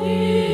Lady.